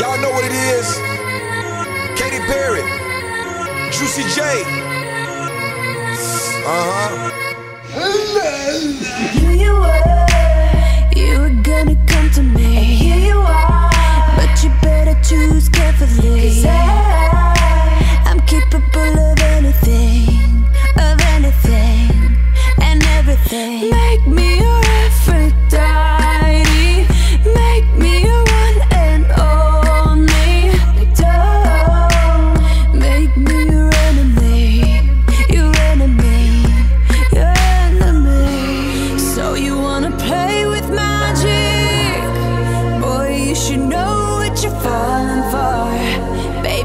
Y'all know what it is. Katy Perry, Juicy J. Uh huh.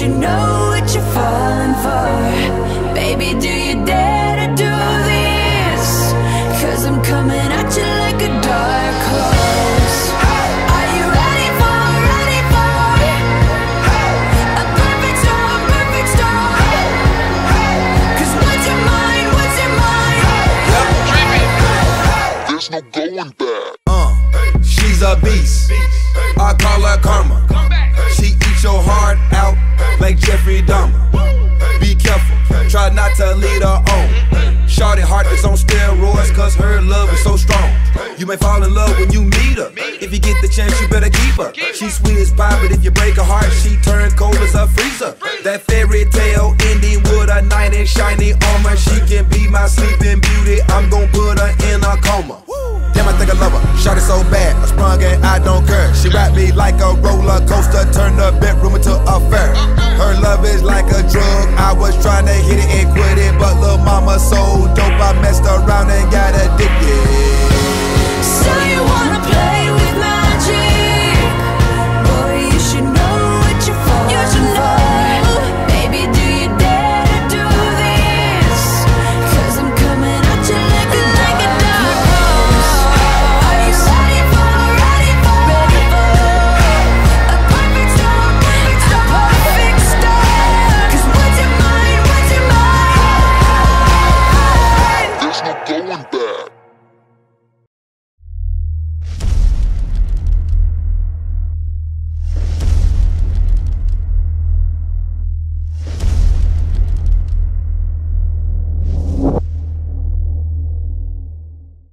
you know what you're falling for. Baby, do you dare to do this? Cause I'm coming at you like a dark horse. Are you ready for, ready for a perfect storm, perfect storm? Cause what's your mind, what's your mind? There's no going back. Uh, she's a beast. I call her karma. She eats your heart out like Jeffrey Dahmer. Be careful, try not to lead her on. Shorty heart is on steroids, cause her love is so strong. You may fall in love when you meet her. If you get the chance, you better keep her. She's sweet as pie, but if you break her heart, she turn cold as a freezer. That fairy tale ending with a knight in shiny armor. She can be my sleeping beauty. I'm gonna put her in a coma. Damn, I think I love her. Shot it so bad, I sprung and I don't care. with it, but little mama so dope, I messed around and got addicted.